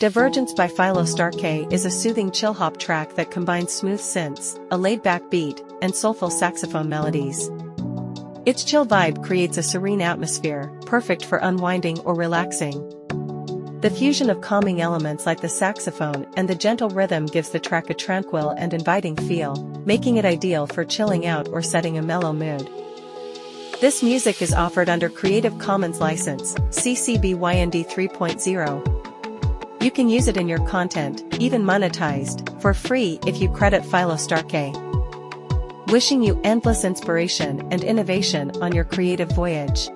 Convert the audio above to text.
Divergence by Filo Starquez is a soothing chill hop track that combines smooth synths, a laid-back beat, and soulful saxophone melodies. Its chill vibe creates a serene atmosphere, perfect for unwinding or relaxing. The fusion of calming elements like the saxophone and the gentle rhythm gives the track a tranquil and inviting feel, making it ideal for chilling out or setting a mellow mood. This music is offered under Creative Commons license, CC BY-ND 3.0. You can use it in your content, even monetized, for free if you credit Filo Starquez. Wishing you endless inspiration and innovation on your creative voyage.